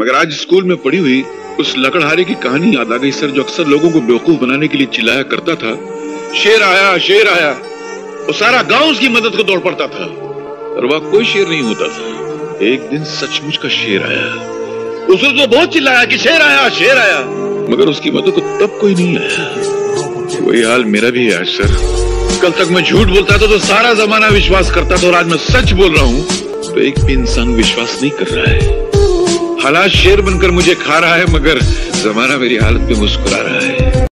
मगर आज स्कूल में पढ़ी हुई उस लकड़हारे की कहानी याद आ गई सर, जो अक्सर लोगों को बेवकूफ़ बनाने के लिए चिल्लाया करता था। शेर आया शेर आया। वो सारा गाँव उसकी मदद को दौड़ पड़ता था। और वह कोई शेर नहीं होता था। एक दिन सचमुच का शेर आया। उसने तो बहुत चिल्लाया कि शेर आया शेर आया। मगर उसकी मदद को तब कोई नहीं आया। वही हाल मेरा भी है आज, सर। कल तक मैं झूठ बोलता था तो सारा जमाना विश्वास करता था और आज मैं सच बोल रहा हूँ तो एक भी इंसान विश्वास नहीं कर रहा है। हालात शेर बनकर मुझे खा रहा है, मगर जमाना मेरी हालत में मुस्कुरा रहा है।